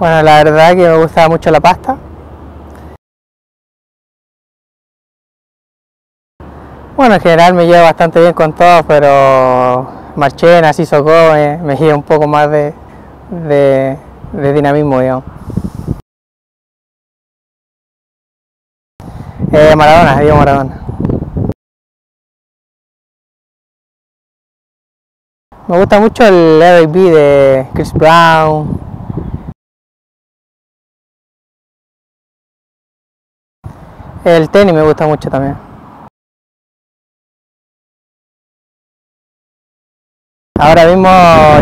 Bueno, la verdad que me gusta mucho la pasta. Bueno, en general me llevo bastante bien con todos, pero Marchena, Sissoko me, me lleva un poco más de, de, dinamismo, digamos. Eh, Maradona, Diego Maradona. Me gusta mucho el R&B de Chris Brown. El tenis me gusta mucho también. Ahora mismo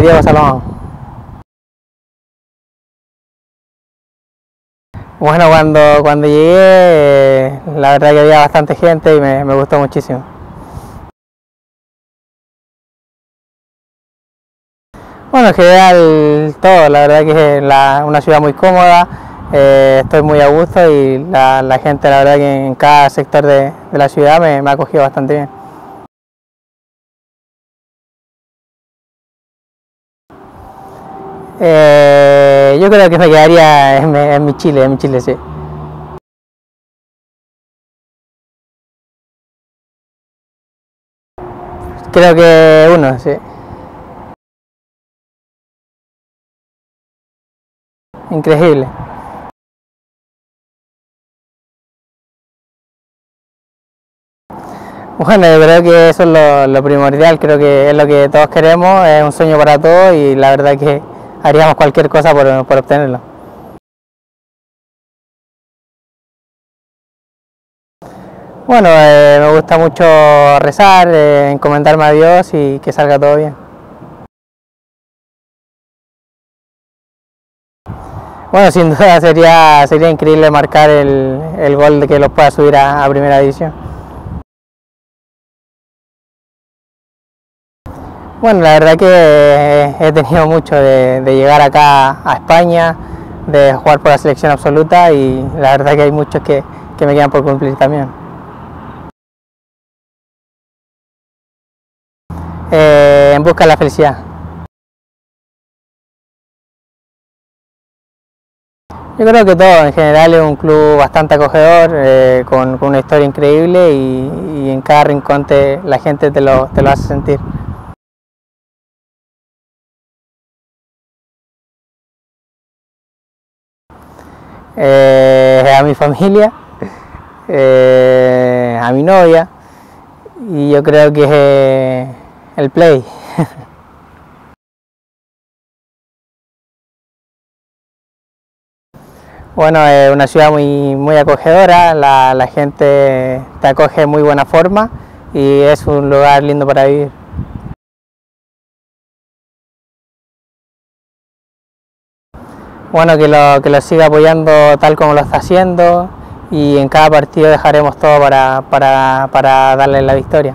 Diego Salomón. Bueno, cuando, cuando llegué, la verdad que había bastante gente y me, me gustó muchísimo. Bueno, en general todo, la verdad que es una ciudad muy cómoda, eh, estoy muy a gusto y la, gente, la verdad que en cada sector de, la ciudad me, ha acogido bastante bien. Eh, yo creo que me quedaría en, en mi Chile, en mi Chile, sí. Creo que uno, sí. Increíble. Bueno, yo creo que eso es lo, primordial, creo que es lo que todos queremos, es un sueño para todos y la verdad que haríamos cualquier cosa por, por obtenerlo. Bueno, eh, me gusta mucho rezar, eh, encomendarme a Dios y que salga todo bien. Bueno, sin duda sería, sería increíble marcar el, el gol de que los pueda subir a, a primera división. Bueno, la verdad que he tenido mucho de, llegar acá a España, de jugar por la selección absoluta y la verdad que hay muchos que, que me quedan por cumplir también. Eh, en busca de la felicidad. Yo creo que todo, en general es un club bastante acogedor, eh, con, una historia increíble y, y en cada rincón te- la gente te lo, te lo hace sentir. Eh, a mi familia, eh, a mi novia y yo creo que eh, el play. Bueno, es una ciudad muy, muy acogedora, la, la gente te acoge de muy buena forma y es un lugar lindo para vivir. Bueno, que lo, que lo siga apoyando tal como lo está haciendo y en cada partido dejaremos todo para, para, para darle la victoria.